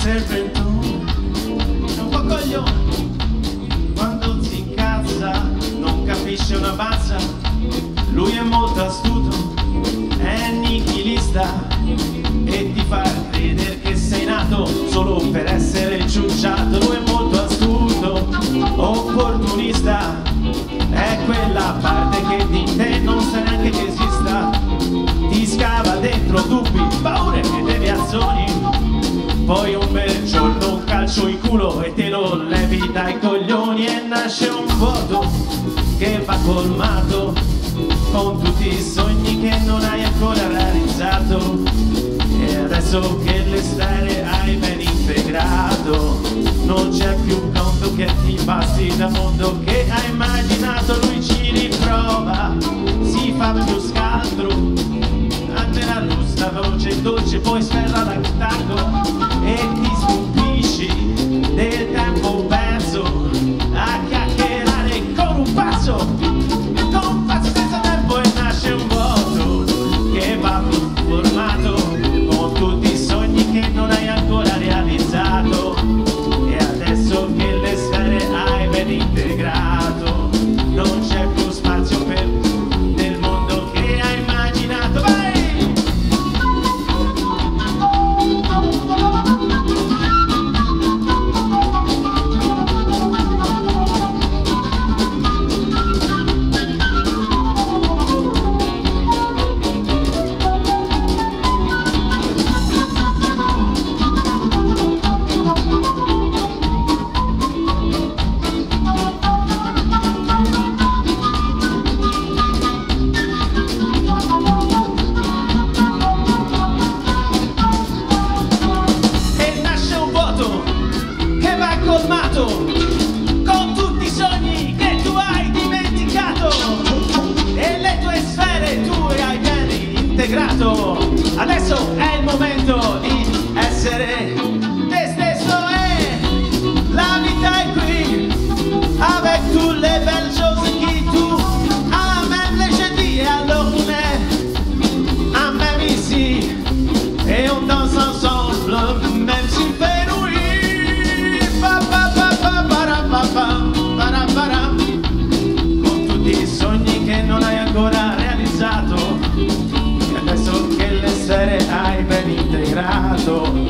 serve è un po' coglione. Quando si incazza non capisce una bazza. Lui è molto astuto è nichilista. E ti fa credere che sei nato solo per essere ciucciato giorno un calcio in culo e te lo levi dai coglioni e nasce un vuoto che va colmato con tutti i sogni che non hai ancora realizzato. E adesso che le stelle hai ben integrato non c'è più conto che ti passi dal mondo che hai immaginato. Lui ci riprova si fa più scaltro Andrà la voce dolce poi sferra l'attacco colmato con tutti i sogni che tu hai dimenticato e le tue sfere tu hai ben integrato. Adesso è il momento di integrato,